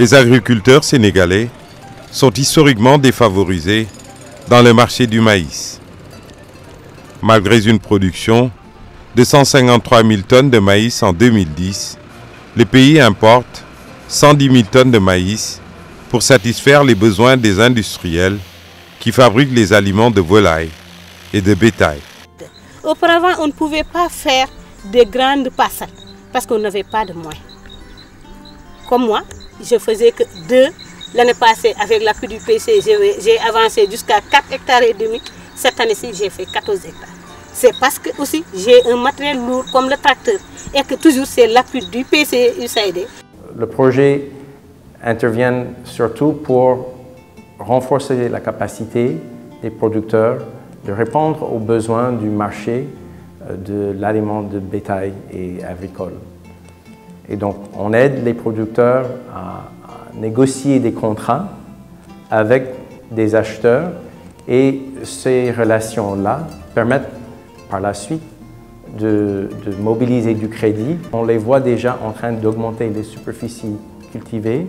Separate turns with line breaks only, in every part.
Les agriculteurs sénégalais sont historiquement défavorisés dans le marché du maïs. Malgré une production de 153 000 tonnes de maïs en 2010, le pays importe 110 000 tonnes de maïs pour satisfaire les besoins des industriels qui fabriquent les aliments de volaille et de bétail.
Auparavant, on ne pouvait pas faire de grandes parcelles parce qu'on n'avait pas de moyens. Comme moi, je faisais que deux. L'année passée, avec l'appui du PC, j'ai avancé jusqu'à 4 hectares et demi. Cette année-ci, j'ai fait 14 hectares. C'est parce que aussi j'ai un matériel lourd comme le tracteur et que toujours c'est l'appui du PC USAID.
Le projet intervient surtout pour renforcer la capacité des producteurs de répondre aux besoins du marché de l'aliment de bétail et agricole. Et donc, on aide les producteurs à, négocier des contrats avec des acheteurs et ces relations-là permettent par la suite de, mobiliser du crédit. On les voit déjà en train d'augmenter les superficies cultivées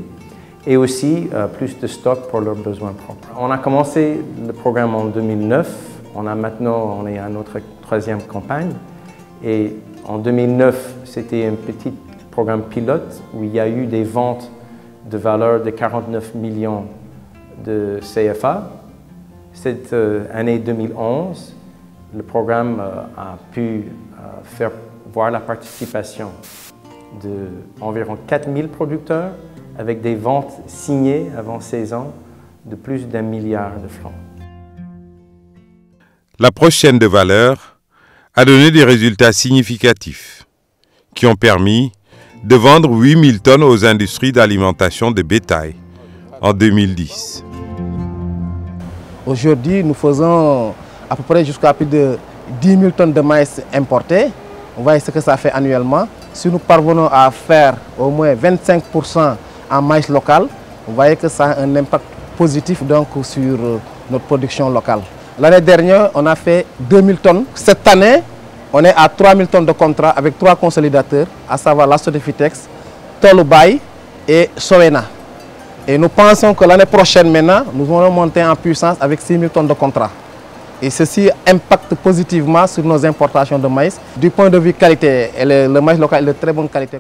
et aussi euh, plus de stock pour leurs besoins propres. On a commencé le programme en 2009. On a maintenant, on est à notre troisième campagne. Et en 2009, c'était un petit programme pilote où il y a eu des ventes de valeur de 49 millions de CFA. Cette euh, année 2011, le programme euh, a pu euh, faire voir la participation d'environ 4000 producteurs avec des ventes signées avant 16 ans de plus d'un milliard de francs.
La prochaine de valeur a donné des résultats significatifs qui ont permis de vendre 8000 tonnes aux industries d'alimentation de bétail en 2010.
Aujourd'hui, nous faisons à peu près jusqu'à plus de 10 000 tonnes de maïs importés. On voit ce que ça fait annuellement. Si nous parvenons à faire au moins 25% en maïs local, vous voyez que ça a un impact positif donc sur euh, notre production locale. L'année dernière, on a fait 2000 tonnes. Cette année, on est à 3000 tonnes de contrats avec trois consolidateurs, à savoir la Sodefitex, Tolubay et Soena. Et nous pensons que l'année prochaine maintenant, nous allons monter en puissance avec 6000 tonnes de contrats. Et ceci impacte positivement sur nos importations de maïs. Du point de vue qualité, le maïs local est de très bonne qualité.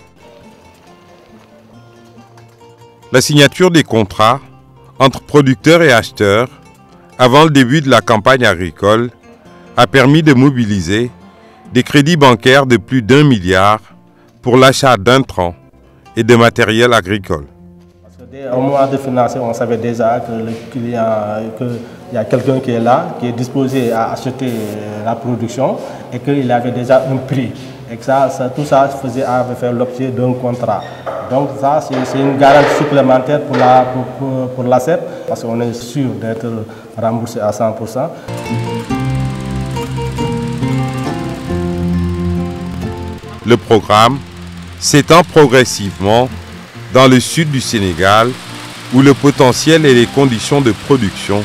La signature des contrats entre producteurs et acheteurs avant le début de la campagne agricole, a permis de mobiliser des crédits bancaires de plus d'un milliard pour l'achat d'intrants et de matériel agricole.
Au moment de financer, on savait déjà qu'il y a quelqu'un qui est là, qui est disposé à acheter la production et qu'il avait déjà un prix. Et que ça, tout ça faisait faire l'objet d'un contrat. Donc ça, c'est une garantie supplémentaire pour la, pour, parce qu'on est sûr d'être remboursé à 100%.
Programme s'étend progressivement dans le sud du Sénégal où le potentiel et les conditions de production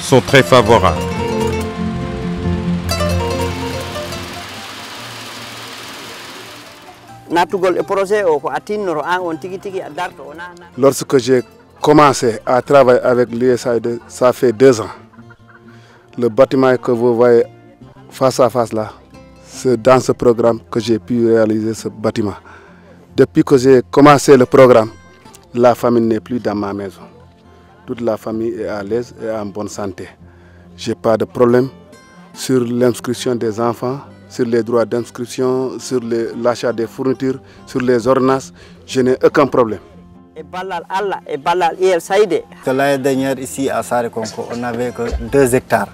sont très favorables.
Lorsque j'ai commencé à travailler avec l'USAID, ça fait deux ans. Le bâtiment que vous voyez face à face là, c'est dans ce programme que j'ai pu réaliser ce bâtiment. Depuis que j'ai commencé le programme, la famille n'est plus dans ma maison. Toute la famille est à l'aise et en bonne santé. Je n'ai pas de problème sur l'inscription des enfants, sur les droits d'inscription, sur l'achat des fournitures, sur les ordonnances. Je n'ai aucun problème.
L'année dernière, ici à Sarekonko, on n'avait que 2 hectares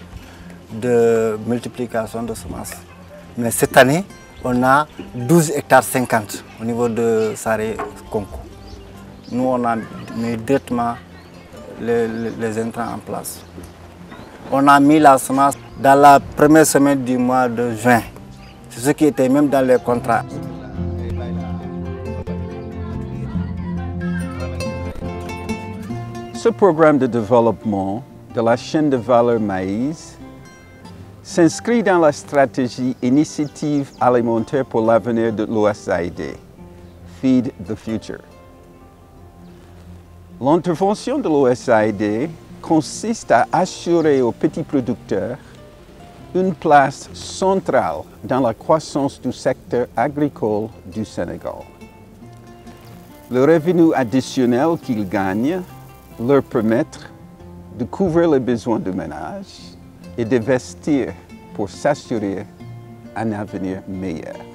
de multiplication de semences. Mais cette année, on a 12 hectares 50 au niveau de Saré-Conco. Nous, on a mis directement les, les, intrants en place. On a mis la semence dans la première semaine du mois de juin. C'est ce qui était même dans les contrats.
Ce programme de développement de la chaîne de valeur maïs s'inscrit dans la stratégie Initiative alimentaire pour l'avenir de l'USAID, Feed the Future. L'intervention de l'OSAID consiste à assurer aux petits producteurs une place centrale dans la croissance du secteur agricole du Sénégal. Le revenu additionnel qu'ils gagnent leur permet de couvrir les besoins du ménage et d'investir pour s'assurer un avenir meilleur.